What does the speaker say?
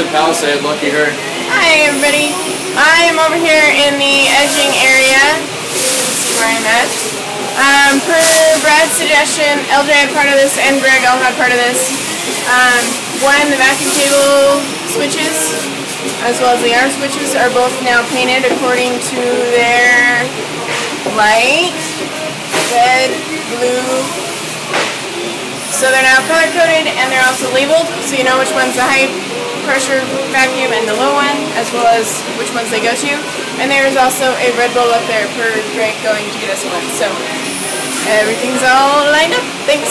Of Palisade, Lucky Herd. Hi everybody. I am over here in the edging area. Where I'm at. Um, per Brad's suggestion, LJ had part of this and Greg all had part of this. Um, one, the vacuum table switches, as well as the arm switches, are both now painted according to their light, red, blue, so they're now color coded and they're also labeled so you know which one's the high pressure vacuum and the low one as well as which ones they go to. And there's also a Red Bull up there for Greg going to get us one. So everything's all lined up. Thanks.